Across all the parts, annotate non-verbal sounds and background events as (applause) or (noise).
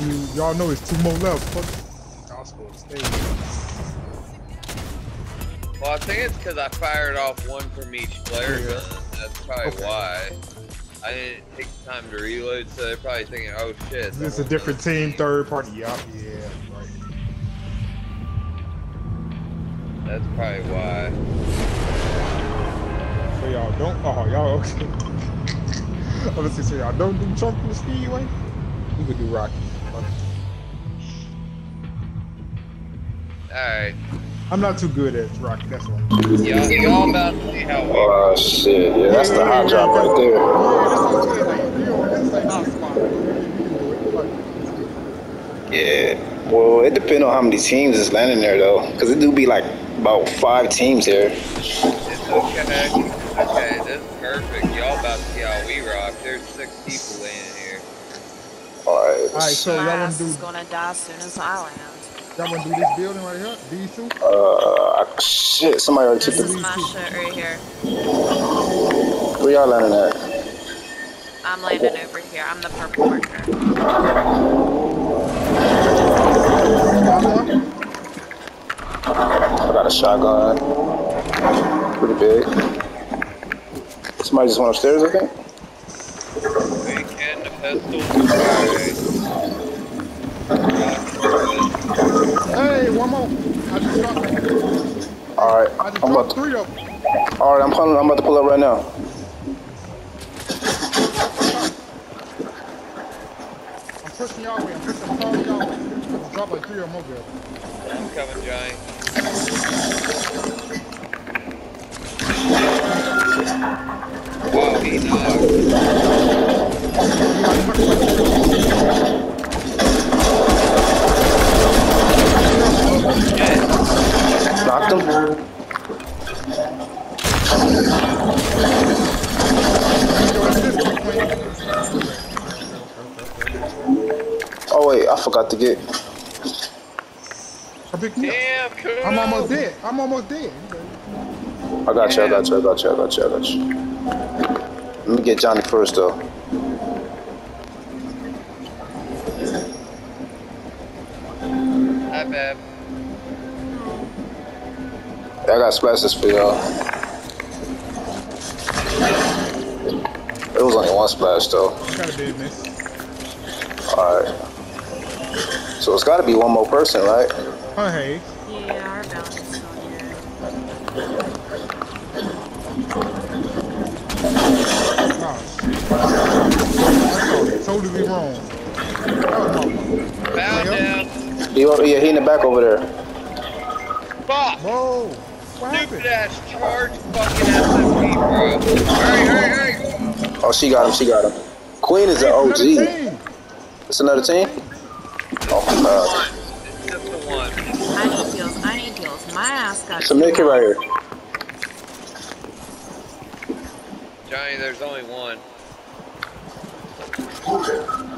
You, y'all know it's two more left. Fuck. Y'all supposed to stay. Well, I think it's because I fired off one from each player Yeah. That's probably Okay. why. I didn't take the time to reload, so they're probably thinking, "Oh shit." the It's a different gun's team, third party. Yup, yeah, right. That's probably why. So y'all don't. Oh, y'all okay? (laughs) Say so y'all don't do Tropical Speedway. We could do Rocky. All right, I'm not too good at Rocky. That's why. y'all, y'all about to see how we. Oh shit, yeah, that's the hot drop right there. Yeah, that's what I'm saying. Like, you know, this ain't our spot. We can do it. Yeah. Well, it depends on how many teams is landing there though, because it do be like about five teams here. Okay. Okay, this is perfect. Y'all about to see how we rock. There's six people laying here. All right. All right, so y'all My wanna do gonna die as soon as I land. Y'all wanna do this building right here? These two? Uh, shit, somebody already took This the. is my shit right here. Where y'all landing at? I'm landing over here. I'm the purple marker. I got a shotgun. Pretty big. Somebody just went upstairs, I think. We can the pistol. Alright. Hey, one more. I just dropped. it. All right, I just I'm about to. three of them. All right, I'm pulling. I'm about to pull up right now. I'm pushing y'all way. I'm pushing all y'all way. I just dropped like three of them over. I'm coming, Johnny. Wow, he knocked. Oh wait, I forgot to get. I picked me up. Damn, cool. I'm almost dead. I'm almost dead. I got you. I got you. I got you. I got you. I got you. Let me get Johnny first though. I got splashes for y'all. It was only one splash though. Kind of did. Alright. So it's gotta be one more person, right? Oh, hey. Yeah, our bounty's still here. Oh, shit. That's totally wrong. That was my Found Yeah. him. He, yeah, he in the back over there. Fuck. Whoa. What Stupid ass charge fucking SMG, bro. Hurry, hurry, hurry. Oh, she got him. She got him. Queen is an Another OG. team. It's another team. Oh my god. It's just the one. I need heals. I need heals. My ass got. So make it right here. Johnny, there's only one. They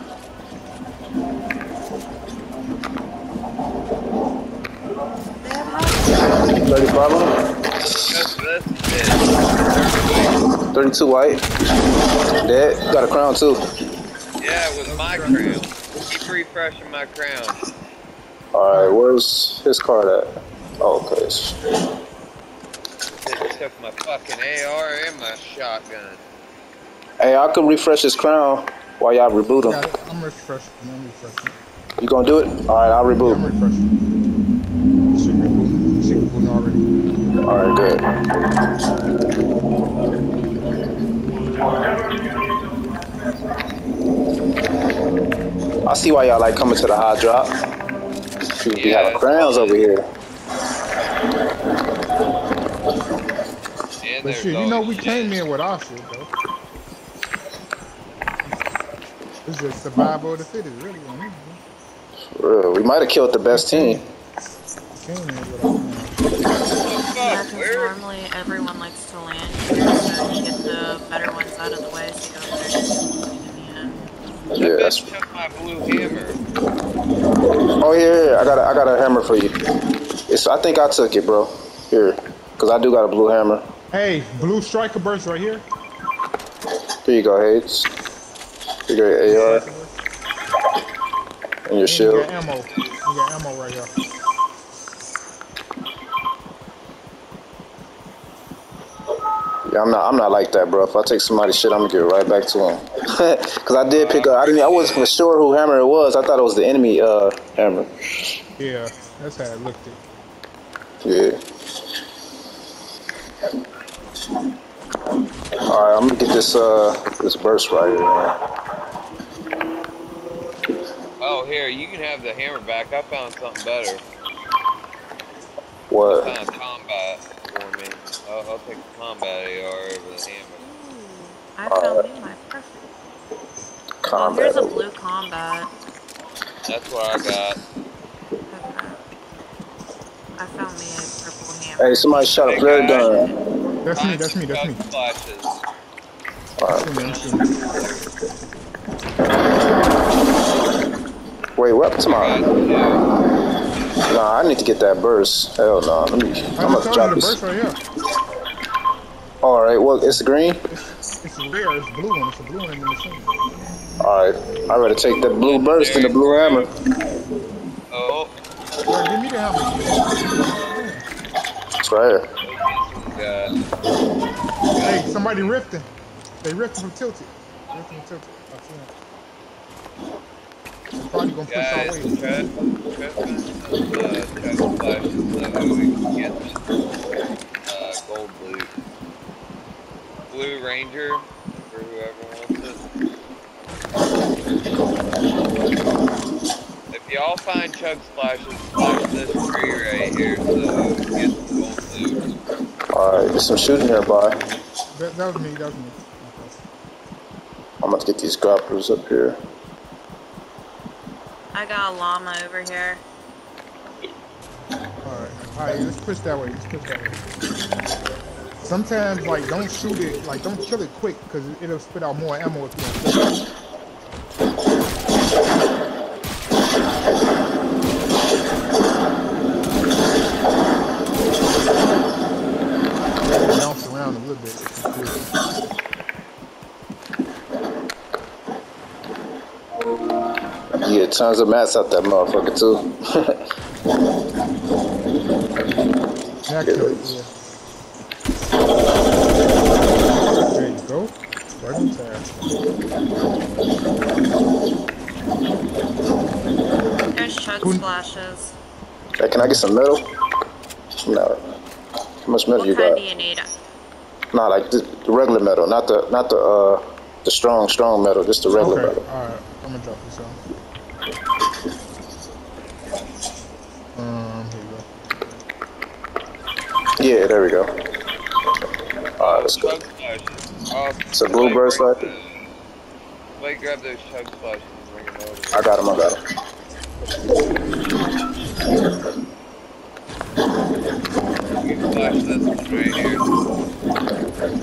30 32 white. Dead. Got a crown too. Yeah, it was my crown. Keep refreshing my crown. Alright, where's his card at? Oh, okay. They took my fucking AR and my shotgun. Hey, I can refresh his crown while y'all reboot him. Yeah, I'm refreshing. I'm refreshing. You gonna do it? Alright, I'll reboot. Yeah, she rebooting. She rebooting already. Alright, good. I see why y'all like coming to the high drop. We be having crowns over here. And But there's shit, you know we always came shit. in with our shit though. It's just survival of the fittest, really. For real, We might have killed the best team. Came in with our Yeah, Fuck, 'cause where? Normally everyone likes to land here so you get the better ones out of the way so you don't start in the end. Yeah, that's. my blue hammer. Oh yeah, yeah, I got a, I got a hammer for you. It's. I think I took it, bro. Here, cause I do got a blue hammer. Hey, blue striker burst right here. Here you go, Hades. Here you go, your AR. And your And you got ammo. You got ammo right here. Yeah, I'm not. I'm not like that, bro. If I take somebody's shit, I'm gonna give it right back to him. (laughs) Cause I did pick up. I didn't. I wasn't for sure who hammer it was. I thought it was the enemy uh hammer. Yeah, that's how it looked. It. Yeah. All right, I'm gonna get this uh this burst right here. Man. Oh, here, you can have the hammer back. I found something better. What? Kind of combat for me. I'll, I'll take the combat AR over the hammer. Ooh, I found me my perfect. Oh, here's a blue combat. That's what I got. Okay. I found me a purple hammer. Hey, somebody shot a flare gun. That's me. That's me. That's me. Chug Splashes. All That's right. me. That's. Wait, what happened to Got my? two. Nah, I need to get that burst. Hell no. Let me. I I'm gonna told drop this. burst right here. All right. Well, it's green. It's a rare. It's blue one. It's a blue one in the machine. All right. I'd rather take that blue burst than the blue hammer. Oh, Bro, give me the hammer. It's right here. got Hey, somebody rifting. They rifting from tilted. Rifting from tilted. Oh, I see him. Probably gonna push our guys. way. Try, try to find some uh, chug splashes so can get uh, gold loot. Blue Ranger for whoever wants it. If y'all find chug splashes, splash this tree right here so get some gold loot. All right. There's some shooting nearby. That, that was me. That was me. I'm about to get these grapplers up here. I got a llama over here. Alright, alright, let's push that way, let's push that way. Sometimes, like, don't shoot it, like, don't kill it quick, because it'll spit out more ammo if you don't kill it. Bounce around a little bit. if you could. You get tons of mats out that motherfucker too. Yeah, (laughs) yeah. There you go. Right on time. There's chug splashes. hey, can I get some metal? No. How much metal What you kind got? do you need? Nah, like the, the regular metal, not the not the uh the strong strong metal, just the regular Okay, metal. alright, I'm gonna drop this off. Um, here you go. Yeah, there we go. Alright, let's go. Chug. Oh, It's a blue burst bring rifle? those- grab those chug splashes and bring them over. I got him. I got him. You can flash this one right here. Just saying.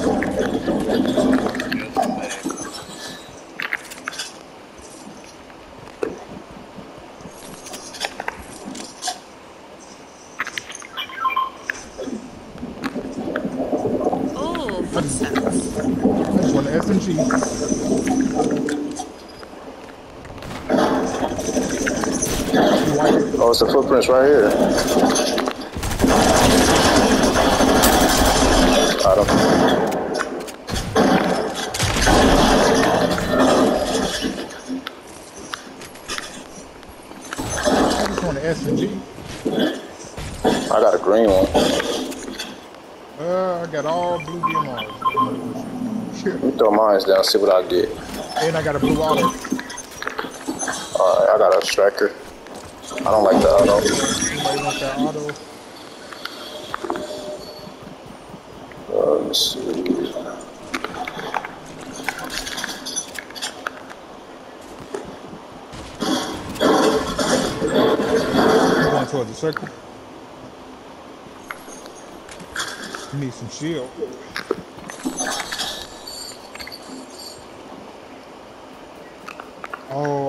I just want the SMG. White. Oh, it's the footprints right here. Got him. I just want the SMG. I got a green one. Uh, I got all blue DMRs. Let me down, see what I get. and I got a blue auto. Alright, I got a striker. I don't like the auto. Anybody want that auto? Uh, let me see. Going towards the circle. You need some shield.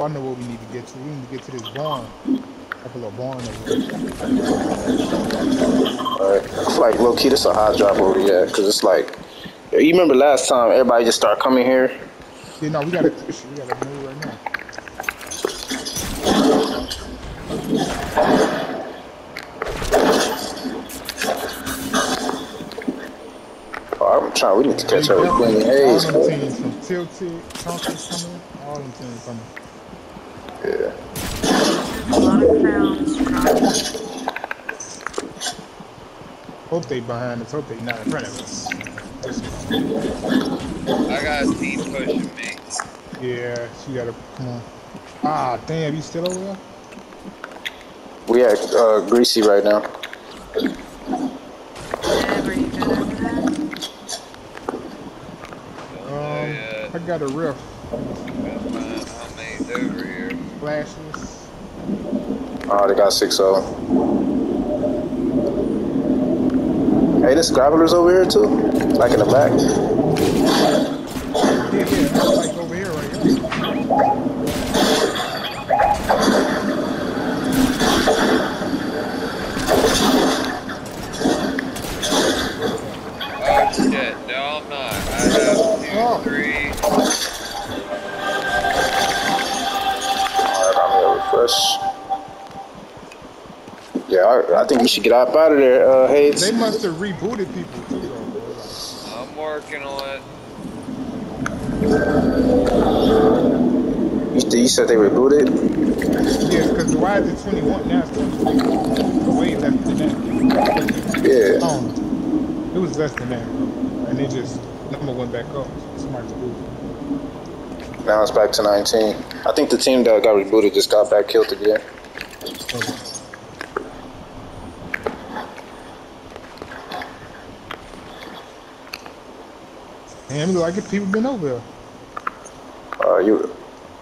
I know what we need to get to. We need to get to this barn. Like a little barn Alright. It's like low key, this a hot drop over here, cause it's like you remember last time everybody just started coming here? Yeah, no, we gotta we gotta move right now. Oh, I'm trying. We need to catch up with Queenie Hayes. All them from Tilted, All them coming. Yeah. A lot of crowns from Hope they behind us. Hope they not in front of us. I got a team pushing me. Yeah, she got a. come on. Ah, damn, you still over there? We at uh, Greasy right now. Deb, are you good over there? Don't know Um. I got a riff. Gotta find how many's over here. Oh, they got 6 0. Hey, this Graveler's over here too? Like in the back? Get up out of there, uh, Hayes. They must have rebooted people too, though. I'm working on it. You, you said they rebooted? Yeah, because why is it 21 now? It's 22. Way less than that. Yeah. Oh, it was less than that, and it just number went back up. Smart to do. Now it's back to 19. I think the team that got rebooted just got back killed again. Damn, look like people been over there. Uh, you,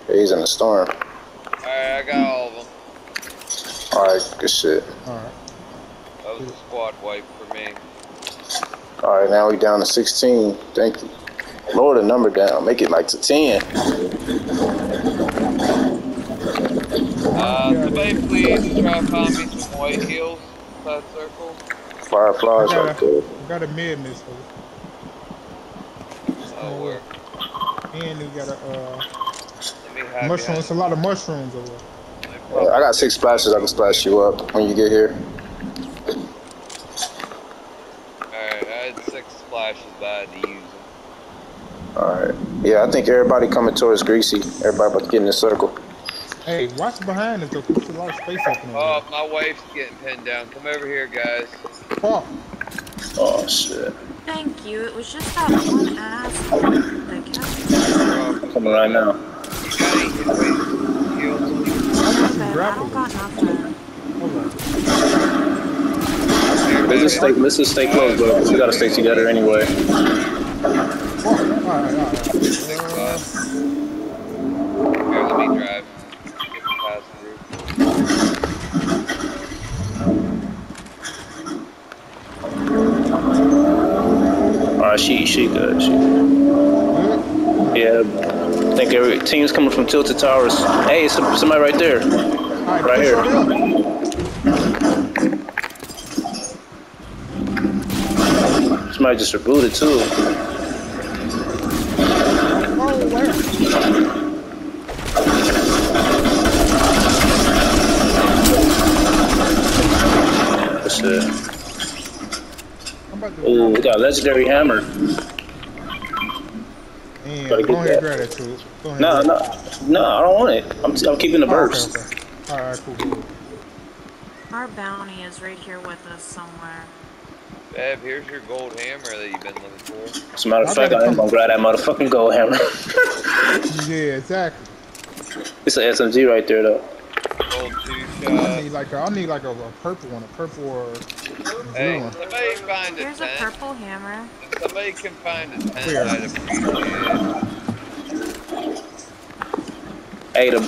he's in the storm. Alright, I got all of them. Alright, good shit. All right. That was a squad wipe for me. Alright, now we down to 16. Thank you. Lower the number down. Make it like to 10. Uh, somebody please try to find me some white heels. That circle. Fireflies I right there. got a mid miss and we got a uh, Let me have mushroom. It's a lot of mushrooms over there. Yeah, I got six splashes. I can splash you up when you get here. Alright, I had six splashes, but I had to use them. Alright. Yeah, I think everybody coming towards Greasy. Everybody about to get in the circle. Hey, watch behind us though. 'cause There's a lot of space open over Oh, my wife's getting pinned down. Come over here, guys. Oh, Oh, shit. Thank you. It was just that one ass that kept Bro, Coming right now. Hold Let's just stay, let's just stay close. 'cause We gotta stay together anyway. Alright, she she good. She good. Yeah. I think every team's coming from Tilted Towers. Hey, somebody right there. Right, Right here. Somebody just rebooted too. Oh, where? That's it. I'm about to. Ooh, we got a legendary hammer. Man, gotta go ahead that. and grab that too. Go ahead. No, no, no, I don't want it. I'm, I'm keeping the it. Oh, okay, burst. okay. All right, cool, cool. Our bounty is right here with us somewhere. Babe, here's your gold hammer that you've been looking for. As a matter of fact, I am gonna grab that motherfucking gold hammer. (laughs) (laughs) Yeah, exactly. it's an SMG right there though. I need like a, I need like a, a purple one, a purple or blue Hey, one. somebody find a Here's a purple hammer. If somebody can find a tent, Where? I'd appreciate it. Hey, the,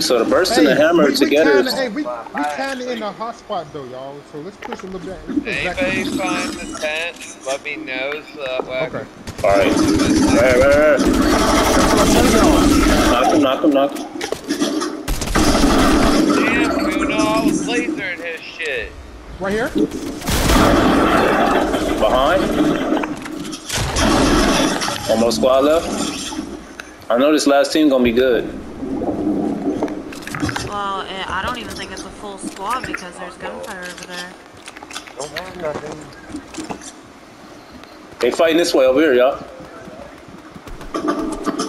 so the burst and the hammer we, we together. Kinda, is- hey, we, we kind of in a hot spot though, y'all. So let's push a little bit. Back. Anybody find the tent, let me know so that way Okay. can All right. Right, right, right. Knock him, knock him, knock him. Damn, Bruno, I was lasering his shit. Right here. Behind. One more squad left. I know this last team gonna be good. Well, eh, I don't even think it's a full squad because there's gunfire over there. They fighting this way over here, y'all.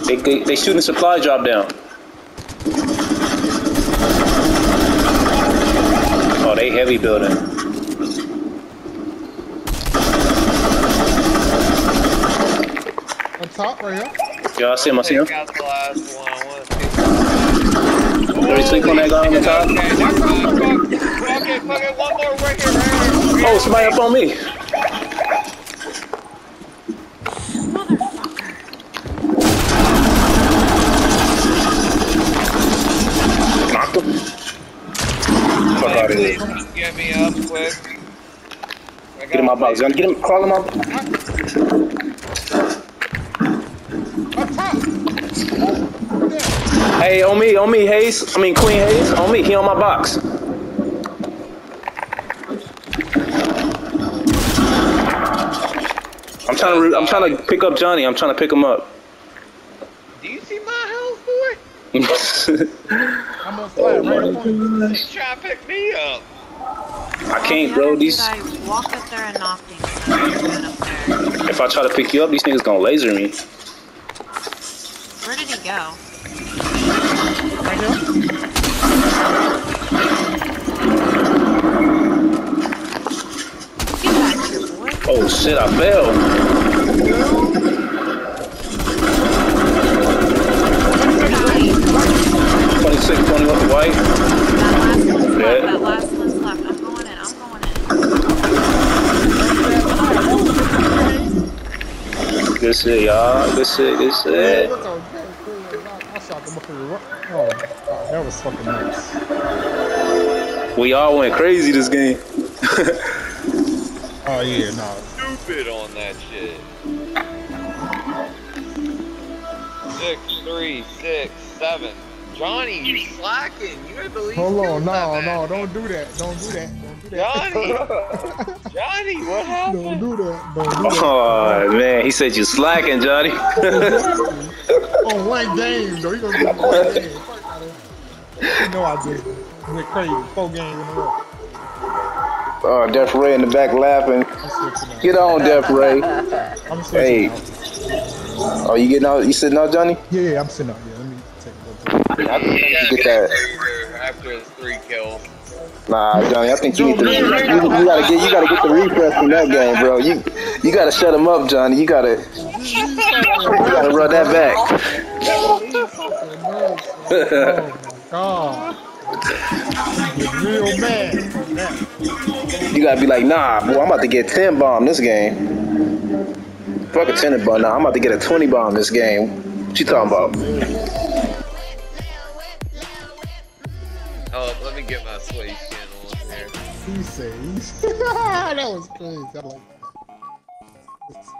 They, they they shooting supply drop down. Oh, they heavy building. Top right here. Y'all see him? I see him. Take out the last one. I want to see. Did he sleep on that guy on the top? Okay. Fuck, fuck fuck it. One more right here, right here. Oh, somebody up on me. Motherfucker. Knocked him. Fuck out of here. get me up quick. I Get in my box, Get him. Crawl him up. Hey, on me, on me, Hayes. I mean, Queen Hayes. On me. He on my box. I'm trying to. re- I'm trying to pick up Johnny. I'm trying to pick him up. Do you see my health, boy? I'm on flat right up on you. He's trying to pick me up. I can't, bro. These. I walked up there and knocked him. So up there. If I try to pick you up, these niggas gonna laser me. Where did he go? Right here. Get back here, boy. Oh shit! I fell. 26, 21 white. That last one's left. That last one's left. I'm going in. I'm going in. Good shit, y'all. Good shit. Good shit. Look how good, cool. I I shot them up in the ru- Oh, God, that was fucking nice. We all went crazy this game. (laughs) Oh yeah, no. Stupid on that shit. Six, three, six, seven. Johnny, you slacking. You had the least Hold on, no, match. no, don't do that. Don't do that. Don't do that. Johnny! (laughs) Johnny, what don't happened? do that. Don't do that. Oh man, he said you slacking, Johnny. (laughs) on one game though. You gonna get one game. Fuck out of here. You know I did. Went crazy. Four games in a row. Uh, oh, Def Ray in the back laughing. I'm switching out. Get on, Def Ray. (laughs) I'm switching Hey. out. Oh, you getting out? You sitting out, Johnny? Yeah, yeah, I'm sitting out. Yeah, let me take a look. I think Yeah, you get that. after his three kills. Nah, Johnny, I think you need to. You, you gotta get. You gotta get the refresh from that game, bro. You you gotta shut him up, Johnny. You gotta. You gotta run that back. (laughs) (laughs) Oh, Oh my god. Real mad. That- You gotta be like, nah, boy, I'm about to get 10 bomb this game. Fuck a 10 bomb. Nah, I'm about to get a 20 bomb this game. What you talking about? Oh, let me get my sway skin on here. He says. (laughs) that was crazy. I like that.